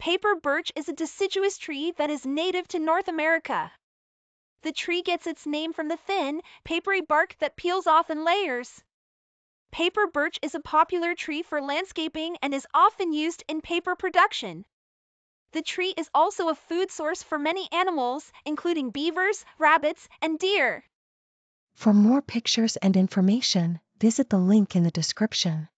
Paper birch is a deciduous tree that is native to North America. The tree gets its name from the thin, papery bark that peels off in layers. Paper birch is a popular tree for landscaping and is often used in paper production. The tree is also a food source for many animals, including beavers, rabbits, and deer. For more pictures and information, visit the link in the description.